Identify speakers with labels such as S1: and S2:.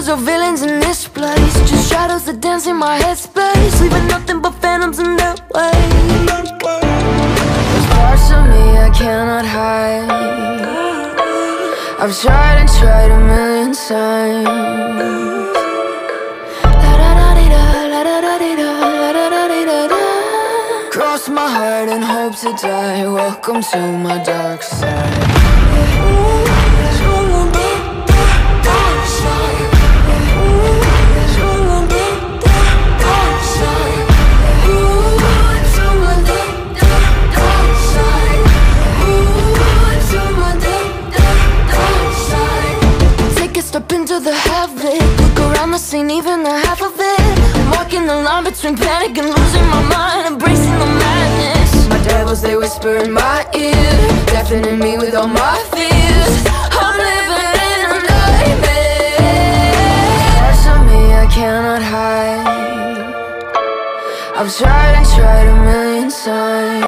S1: heroes or villains in this place. Just shadows that dance in my headspace. Leaving nothing but phantoms in their way There's parts of me I cannot hide. I've tried and tried a million times. Cross my heart and hope to die. Welcome to my dark side step into the heaven. Look around the scene, even the half of it. I'm walking the line between panic and losing my mind. Embracing the madness. My devils, they whisper in my ear. Deafening me with all my fears. I'm living in a nightmare. Parts of me I cannot hide. I've tried and tried a million times